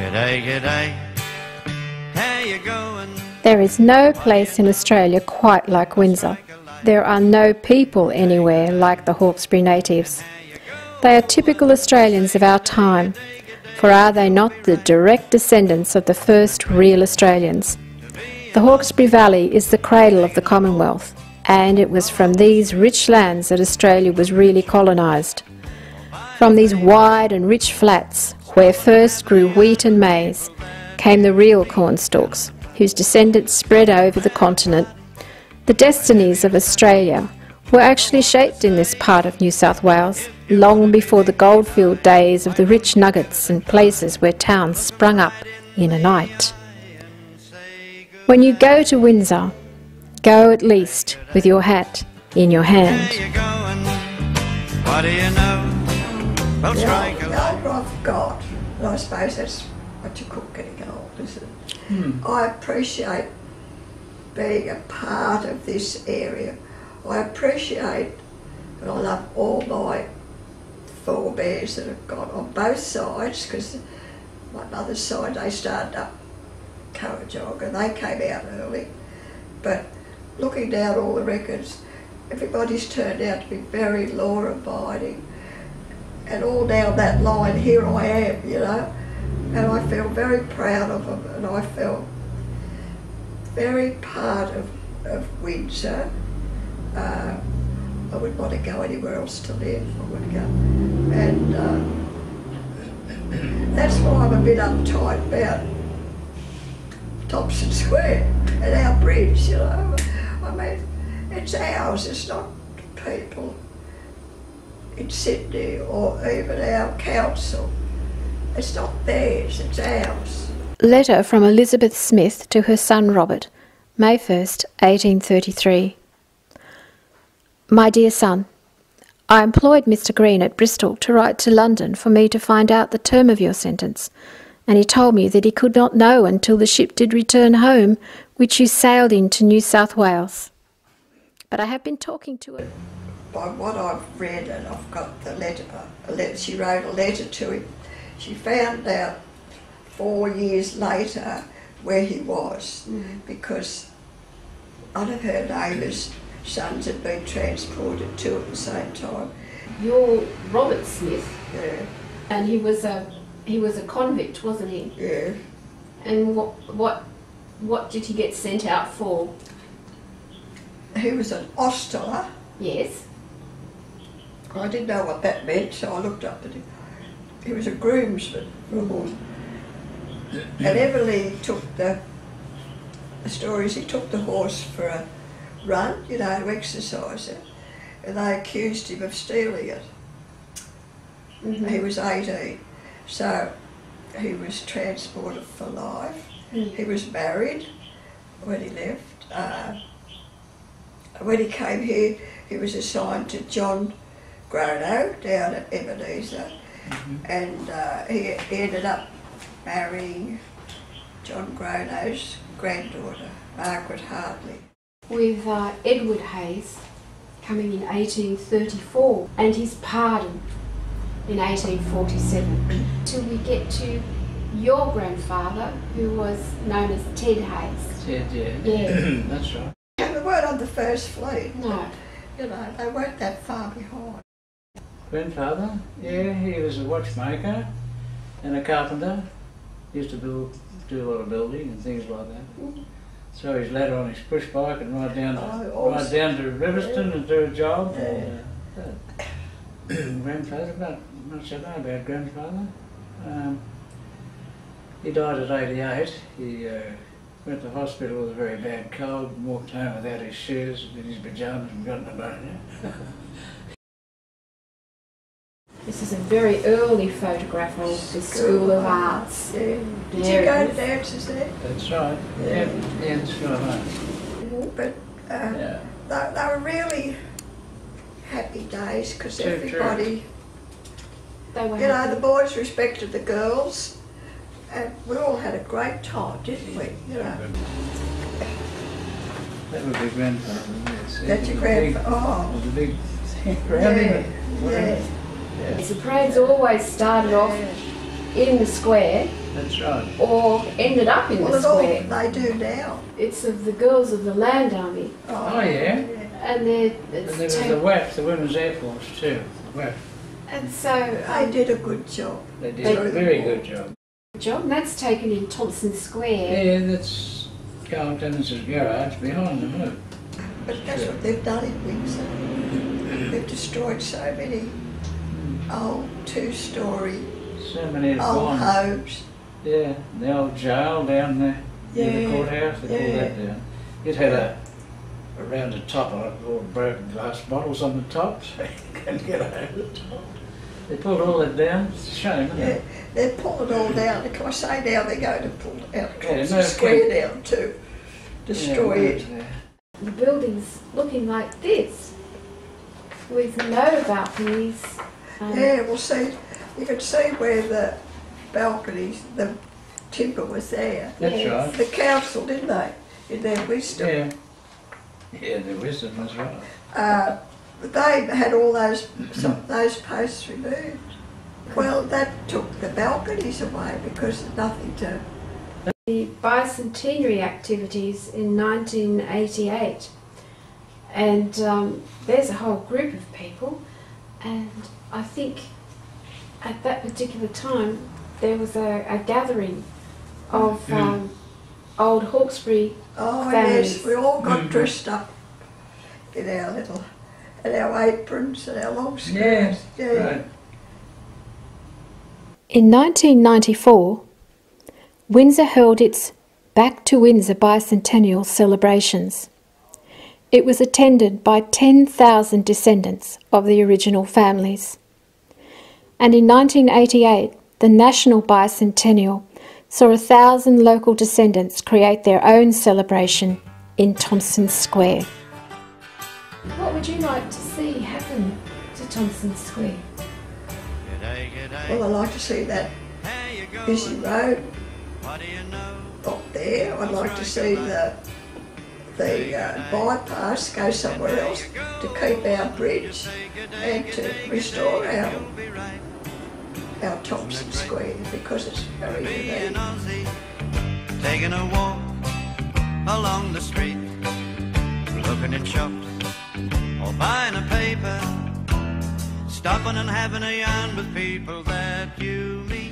G'day, g'day. How you going? There is no place in Australia quite like Windsor. There are no people anywhere like the Hawkesbury natives. They are typical Australians of our time, for are they not the direct descendants of the first real Australians? The Hawkesbury Valley is the cradle of the Commonwealth, and it was from these rich lands that Australia was really colonised. From these wide and rich flats, where first grew wheat and maize, came the real cornstalks, whose descendants spread over the continent. The destinies of Australia were actually shaped in this part of New South Wales long before the goldfield days of the rich nuggets and places where towns sprung up in a night. When you go to Windsor, go at least with your hat in your hand. Well, The strike a older. I've got, and I suppose that's what you call getting old, isn't it? Hmm. I appreciate being a part of this area. I appreciate, and I love all my forebears that have gone on both sides, because my mother's side, they started up Kurrajong and they came out early. But looking down all the records, everybody's turned out to be very law abiding and all down that line, here I am, you know. And I feel very proud of them, and I feel very part of, of Windsor. Uh, I wouldn't want to go anywhere else to live, I would go. And uh, that's why I'm a bit uptight about Thompson Square and our bridge, you know. I mean, it's ours, it's not people in Sydney or even our council. It's not theirs, it's ours. Letter from Elizabeth Smith to her son Robert, May 1st, 1833. My dear son, I employed Mr. Green at Bristol to write to London for me to find out the term of your sentence, and he told me that he could not know until the ship did return home, which you sailed into New South Wales. But I have been talking to her. By what I've read, and I've got the letter, a letter she wrote a letter to him. She found out four years later where he was mm. because one of her neighbours' sons had been transported too at the same time. You're Robert Smith, Yeah, and he was a he was a convict, wasn't he? yeah. And what what what did he get sent out for? He was an ostler. Yes. I didn't know what that meant, so I looked up at him. He was a groomsman for a horse. And Everly took the, the stories, he took the horse for a run, you know, to exercise it, and they accused him of stealing it. He was 18, so he was transported for life. He was married when he left. Uh, when he came here, he was assigned to John Grono down at Ebenezer, and uh, he, he ended up marrying John Grono's granddaughter, Margaret Hartley. With uh, Edward Hayes coming in 1834 and his pardon in 1847 till we get to your grandfather who was known as Ted Hayes. Ted, yeah. Yeah. That's right. And they weren't on the first fleet, No. you know, they weren't that far behind. Grandfather, yeah, he was a watchmaker and a carpenter. Used to build, do a lot of building and things like that. So he's ladder on his push bike and ride down to, Oh, ride down to Riverstone and do a job. Yeah. And, uh, grandfather, not much I know about grandfather. Um, he died at 88. He uh, went to hospital with a very bad cold and walked home without his shoes, in his pyjamas and got pneumonia. This is a very early photograph of the School of Arts. Yeah. Did There you go it to is. dances there? That's right. Yeah, yeah, that's right. But uh, Yeah. they, they were really happy days because True, true. everybody, They were you know, happy. the boys respected the girls, and we all had a great time, didn't we? You know, That would be grandfather, yes. That's your It was a big- grandfa- oh. It was a big thing around yeah, him. Yeah. The parades always started off in the square That's right. or ended up in Well, the it all square. they do now. It's of the girls of the Land Army, Oh, yeah. and they're And there was the ta- WAF, the Women's Air Force too. The WAF. and so They um, did a good job. They did They- a very good job. job that's taken in Thompson Square. Yeah, that's Carl Dennis's garage behind them, look. But that's what they've done in Windsor. They've destroyed so many old two-storey So many old gone. homes. Yeah, the old jail down there near the courthouse, they pulled yeah. that down. It had a, around the top of it, all broken glass bottles on the top, so you couldn't get over the top. They pulled all that down, it's a shame, isn't Yeah, it? They pulled it all down. Can I say now they're going to pull out Yeah, Thompson no Square kidding. down to destroy Yeah, it. yeah. The building's looking like this, with no balconies. Um, Yeah, well, see, you can see where the balconies, the timber was there. That's Yes. right. The council, didn't they, in their wisdom, Yeah. Yeah, the wisdom was right. uh, they had all those some, those posts removed. Well, that took the balconies away because there's nothing to. the bicentenary activities in 1988, and um, there's a whole group of people, and I think at that particular time there was a, a gathering of Mm. um, old Hawkesbury Oh Families. yes, we all got Mhm. dressed up in our little, in our aprons and our long Yeah, skirts. Yeah. right. In 1994, Windsor held its Back to Windsor bicentennial celebrations. It was attended by 10,000 descendants of the original families. And in 1988, the National Bicentennial saw a thousand local descendants create their own celebration in Thompson Square. What would you like to see happen to Thompson Square? G'day, g'day. Well, I'd like to see that How you going? busy road What do you know? up there. I'd like to see the the uh, bypass go somewhere else to keep our bridge and to restore our our Thompson Square because it's very unique. Taking a walk along the street, looking in shops or buying a paper, stopping and having a yarn with people that you meet.